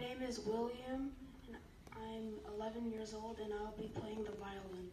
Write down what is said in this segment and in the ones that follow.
name is William, and I'm 11 years old, and I'll be playing the violin.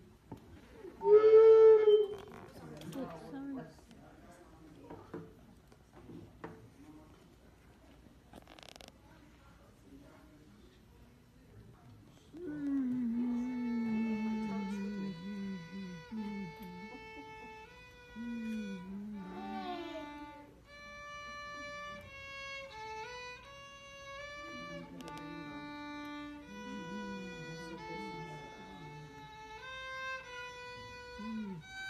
嗯。